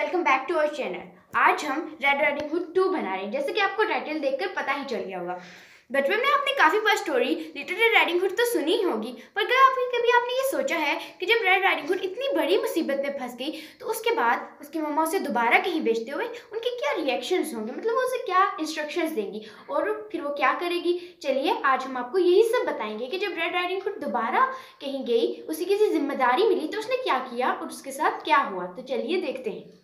Welcome back to our channel आज हम red riding hood to बना रहे हैं। जैसे कि आपको टाइटल देखकर पता ही चल गया होगा। बचपन में आपने काफ़ी बार story little red riding hood तो सुनी ही होगी, पर क्या आपने कभी आपने ये सोचा है कि जब रेड राइडिंग हुड इतनी बड़ी मुसीबत में फंस गई तो उसके बाद उसकी मम्मा उसे दोबारा कहीं बेचते हुए उनके क्या रिएक्शंस होंगे? मतलब वो उसे क्या इंस्ट्रक्शंस देंगी? और फिर वो क्या करेगी? चलिए आज हम आपको यही सब बताएँगे कि जब रेड राइडिंग हुड दोबारा कहीं गई, उसे किसी ज़िम्मेदारी मिली तो उसने क्या किया और उसके साथ क्या हुआ? तो चलिए देखते हैं।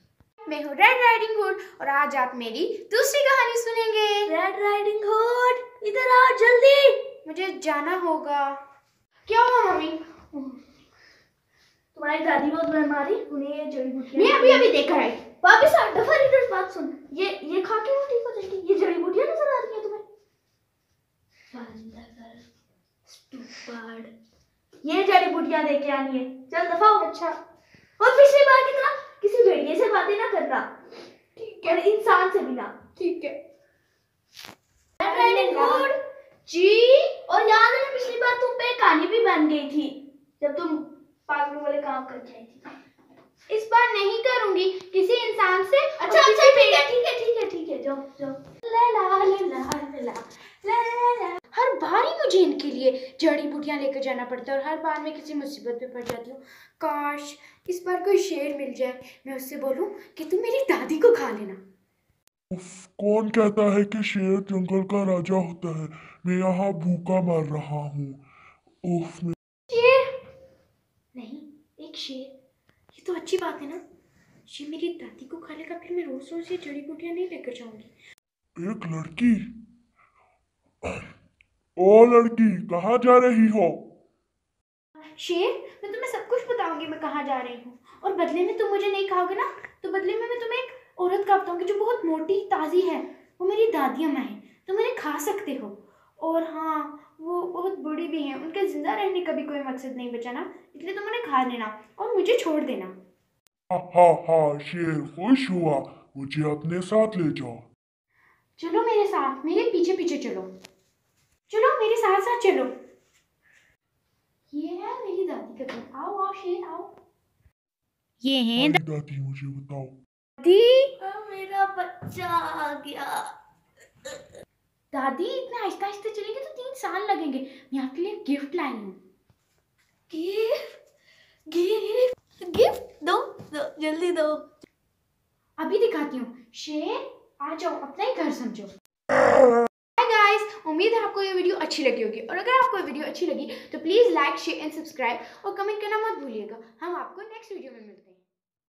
मैं हूँ रेड राइडिंग हुड और आज आप मेरी दूसरी कहानी सुनेंगे। रेड राइडिंग हुड इधर आओ जल्दी। मुझे जाना होगा। क्या हुआ मम्मी? तुम्हारी दादी बहुत बीमारी उन्हें ये जड़ी बूटियाँ मैं अभी अभी देखकर आई वापस आ दफ़ा रीडर बात सुन। ये ये खा के वो ठीक हो जाएगी। ये जड़ी बूटियाँ नज़र आ रही हैं तुम्हें। स्टूपिड ये जड़ी बूटियाँ लेके आनी है। चल दफ़ा हो अच्छा। और पिछली बार की तरह किसी भेड़िए से बातें ना करना। ठीक है। इंसान से भी ना ठीक है। जी और याद है पिछली बार तुम पे कहानी भी बन गई थी जब तुम पागलों वाले काम कर जाए थी। इस बार नहीं करूँगी किसी इंसान से। अच्छा अच्छा ठीक है ठीक है ठीक है ठीक है जाओ जाओ। ही मुझे इनके लिए जड़ी बूटियाँ लेकर जाना पड़ता है और हर बार मैं किसी मुसीबत में पड़ जाती हूँ। काश इस बार कोई शेर मिल जाए मैं उससे बोलूँ कि तुम मेरी दादी को खा लेना। कौन कहता है कि शेर जंगल का राजा होता है? मैं यहाँ भूखा मर रहा हूँ। उफ मैं शेर? नहीं एक शेर। ये तो अच्छी बात है ना। ये मेरी दादी को खा लेगा फिर मैं रोज रोज ये जड़ी बूटियाँ नहीं लेकर जाऊँगी। एक लड़की? ओ लड़की कहाँ जा रही हो? शेर मैं तुम्हें सब कुछ बताऊँगी मैं कहाँ जा रही हूँ। और बदले में तुम मुझे नहीं खाओगे ना? तो बदले में मैं तुम्हें एक औरत का बताऊँगी जो बहुत मोटी ताज़ी है। वो मेरी दादी अम्मा है तुम उन्हें खा सकते हो। और हाँ वो बहुत बड़ी भी हैं उनके ज़िंदा रहने का भी कोई मकसद नहीं बचा ना इसलिए तुम उन्हें खा लेना और मुझे छोड़ देना। हा हा हा शेर खुश हुआ। मुझे अपने साथ ले जाओ। चलो मेरे साथ मेरे पीछे पीछे चलो। साथ साथ चलो। ये है मेरी दादी का घर। आओ आओ शेर आओ। ये है हमारी दादी मुझे बताओ। दादी? मेरा बच्चा आ गया। दादी इतना आहिस्ता आहिस्ता चलेंगे तो तीन साल लगेंगे। मैं आपके लिए गिफ्ट लाई हूँ। गिफ्ट? गिफ्ट? गिफ्ट? दो दो जल्दी दो। अभी दिखाती हूँ। शेर आ जाओ अपना ही घर समझो। उम्मीद है आपको ये वीडियो अच्छी लगी होगी। और अगर आपको ये वीडियो अच्छी लगी तो please like share and subscribe और कमेंट करना मत भूलिएगा। हम आपको नेक्स्ट वीडियो में मिलते हैं।